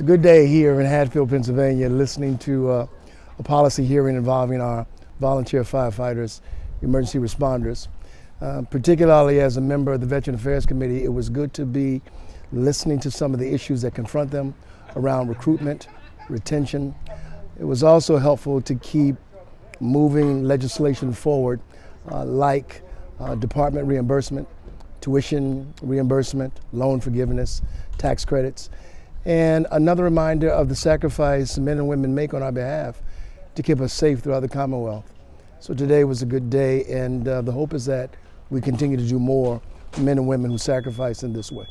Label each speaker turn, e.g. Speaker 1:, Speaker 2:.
Speaker 1: It's a good day here in Hatfield, Pennsylvania, listening to uh, a policy hearing involving our volunteer firefighters, emergency responders. Uh, particularly as a member of the Veteran Affairs Committee, it was good to be listening to some of the issues that confront them around recruitment, retention. It was also helpful to keep moving legislation forward, uh, like uh, department reimbursement, tuition reimbursement, loan forgiveness, tax credits, and another reminder of the sacrifice men and women make on our behalf to keep us safe throughout the Commonwealth. So today was a good day, and uh, the hope is that we continue to do more men and women who sacrifice in this way.